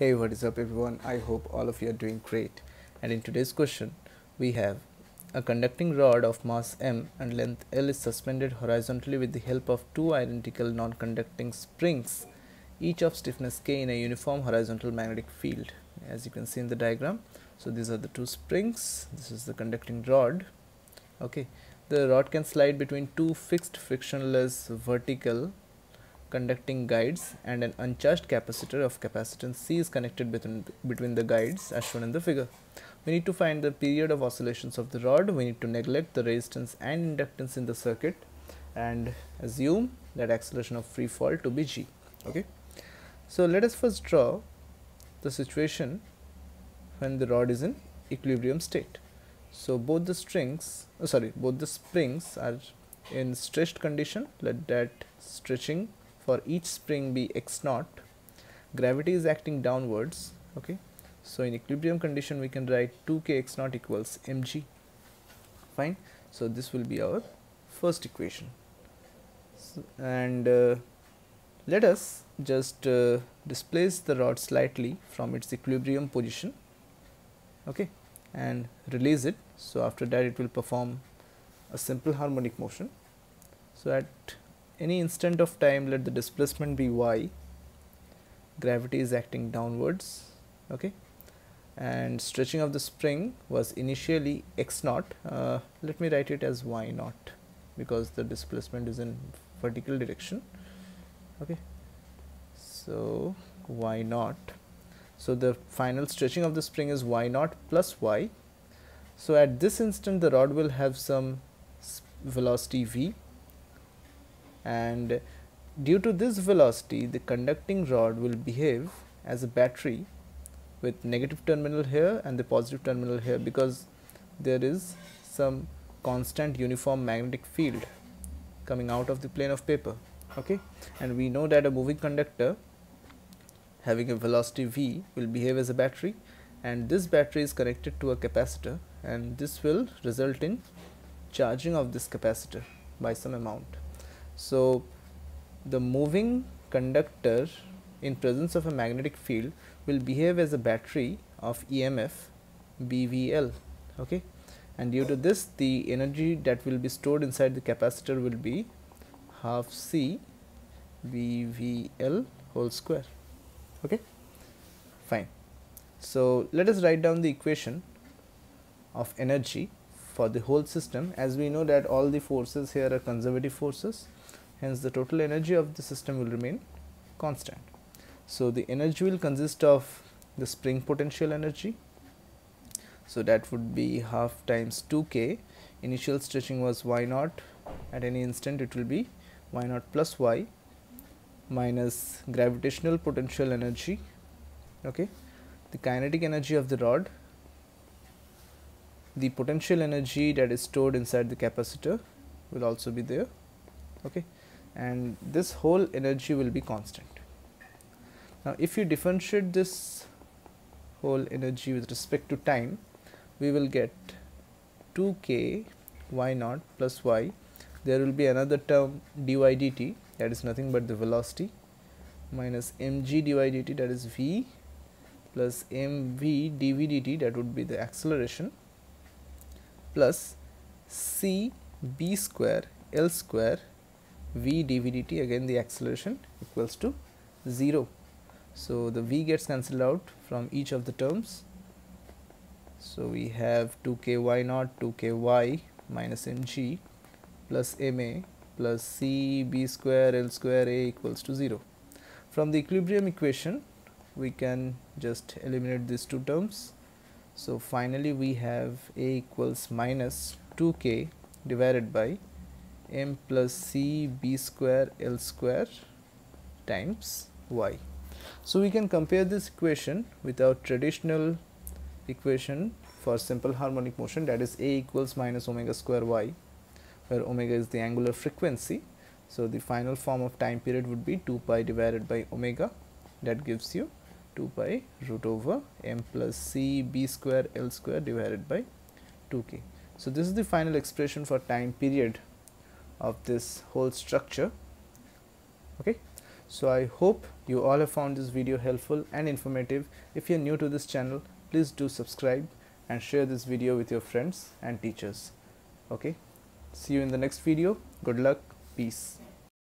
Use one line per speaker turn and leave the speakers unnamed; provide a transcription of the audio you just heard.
Hey what is up everyone? I hope all of you are doing great. And in today's question we have a conducting rod of mass m and length l is suspended horizontally with the help of two identical non-conducting springs each of stiffness k in a uniform horizontal magnetic field. As you can see in the diagram so these are the two springs. This is the conducting rod. Okay. The rod can slide between two fixed frictionless vertical conducting guides and an uncharged capacitor of capacitance C is connected between, between the guides as shown in the figure. We need to find the period of oscillations of the rod, we need to neglect the resistance and inductance in the circuit and assume that acceleration of free fall to be g. Okay. So, let us first draw the situation when the rod is in equilibrium state. So, both the strings oh sorry both the springs are in stretched condition let that stretching for each spring be x naught gravity is acting downwards okay? So in equilibrium condition we can write 2k x naught equals mg fine? So this will be our first equation. So, and uh, let us just uh, displace the rod slightly from its equilibrium position okay? And release it. So after that it will perform a simple harmonic motion. So at any instant of time let the displacement be y. Gravity is acting downwards okay? And stretching of the spring was initially x naught. Uh, let me write it as y naught because the displacement is in vertical direction okay? So y naught. So the final stretching of the spring is y naught plus y. So at this instant the rod will have some velocity v and due to this velocity the conducting rod will behave as a battery with negative terminal here and the positive terminal here because there is some constant uniform magnetic field coming out of the plane of paper okay? And we know that a moving conductor having a velocity v will behave as a battery and this battery is connected to a capacitor and this will result in charging of this capacitor by some amount so, the moving conductor in presence of a magnetic field will behave as a battery of EMF BVL okay? And due to this the energy that will be stored inside the capacitor will be half C BVL whole square okay? Fine. So let us write down the equation of energy for the whole system. As we know that all the forces here are conservative forces hence the total energy of the system will remain constant. So, the energy will consist of the spring potential energy. So, that would be half times 2k initial stretching was y naught. At any instant it will be y naught plus y minus gravitational potential energy. Okay. The kinetic energy of the rod. The potential energy that is stored inside the capacitor will also be there. Okay and this whole energy will be constant. Now, if you differentiate this whole energy with respect to time, we will get 2k y naught plus y. There will be another term dy dt that is nothing but the velocity minus mg dy dt that is v plus mv dv dt that would be the acceleration plus c b square l square v dv dt again the acceleration equals to 0. So, the v gets cancelled out from each of the terms. So, we have 2 k y naught 2 k y minus mg plus ma plus c b square l square a equals to 0. From the equilibrium equation we can just eliminate these two terms. So, finally, we have a equals minus 2 k divided by m plus c b square l square times y. So, we can compare this equation with our traditional equation for simple harmonic motion that is a equals minus omega square y where omega is the angular frequency. So, the final form of time period would be 2 pi divided by omega that gives you 2 pi root over m plus c b square l square divided by 2k. So, this is the final expression for time period of this whole structure. Okay? So i hope you all have found this video helpful and informative. If you're new to this channel please do subscribe and share this video with your friends and teachers. Okay? See you in the next video. Good luck. Peace